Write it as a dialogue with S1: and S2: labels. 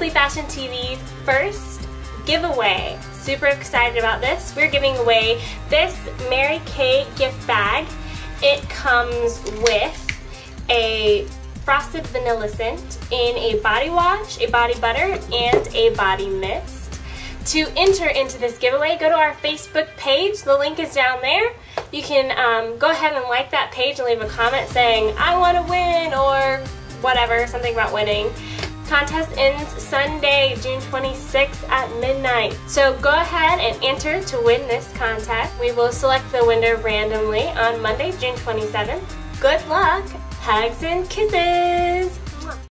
S1: Simply Fashion TV's first giveaway. Super excited about this. We're giving away this Mary Kay gift bag. It comes with a frosted vanilla scent in a body wash, a body butter, and a body mist. To enter into this giveaway, go to our Facebook page. The link is down there. You can um, go ahead and like that page and leave a comment saying, I want to win, or whatever, something about winning. Contest ends Sunday, June 26th at midnight. So go ahead and enter to win this contest. We will select the winner randomly on Monday, June 27th. Good luck! Hugs and kisses!